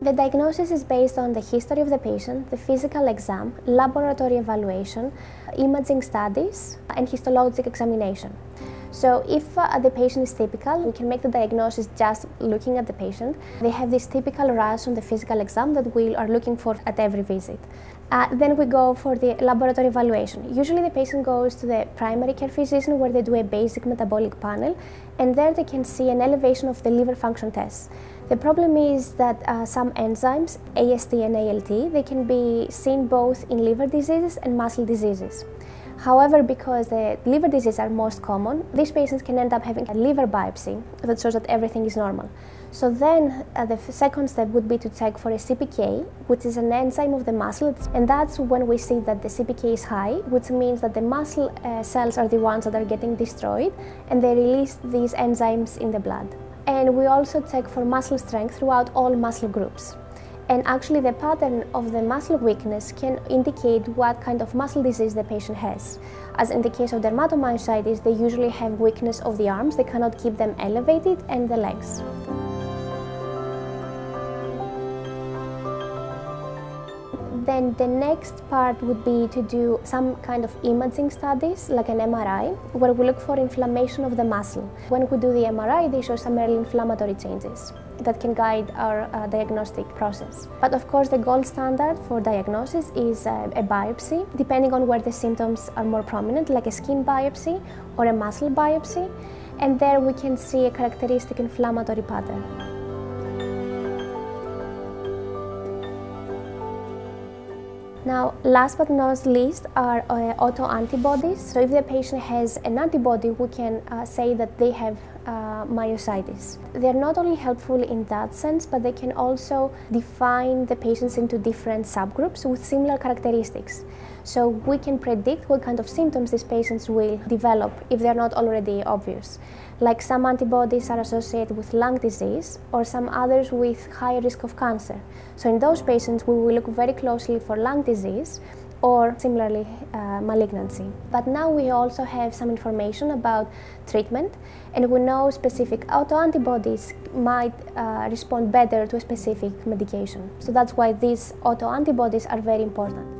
The diagnosis is based on the history of the patient, the physical exam, laboratory evaluation, imaging studies, and histologic examination. So if uh, the patient is typical, we can make the diagnosis just looking at the patient. They have this typical rash on the physical exam that we are looking for at every visit. Uh, then we go for the laboratory evaluation. Usually the patient goes to the primary care physician where they do a basic metabolic panel and there they can see an elevation of the liver function tests. The problem is that uh, some enzymes, AST and ALT, they can be seen both in liver diseases and muscle diseases. However, because the liver diseases are most common, these patients can end up having a liver biopsy that shows that everything is normal. So then uh, the second step would be to check for a CPK, which is an enzyme of the muscle, and that's when we see that the CPK is high, which means that the muscle uh, cells are the ones that are getting destroyed, and they release these enzymes in the blood and we also check for muscle strength throughout all muscle groups. And actually the pattern of the muscle weakness can indicate what kind of muscle disease the patient has. As in the case of dermatomyositis, they usually have weakness of the arms, they cannot keep them elevated, and the legs. Then the next part would be to do some kind of imaging studies, like an MRI, where we look for inflammation of the muscle. When we do the MRI, they show some early inflammatory changes that can guide our uh, diagnostic process. But of course, the gold standard for diagnosis is uh, a biopsy, depending on where the symptoms are more prominent, like a skin biopsy or a muscle biopsy. And there we can see a characteristic inflammatory pattern. Now, last but not least are uh, autoantibodies. So if the patient has an antibody, we can uh, say that they have uh, myositis. They're not only helpful in that sense, but they can also define the patients into different subgroups with similar characteristics. So we can predict what kind of symptoms these patients will develop if they're not already obvious. Like some antibodies are associated with lung disease or some others with higher risk of cancer. So in those patients, we will look very closely for lung disease or similarly uh, malignancy. But now we also have some information about treatment and we know specific autoantibodies might uh, respond better to a specific medication. So that's why these autoantibodies are very important.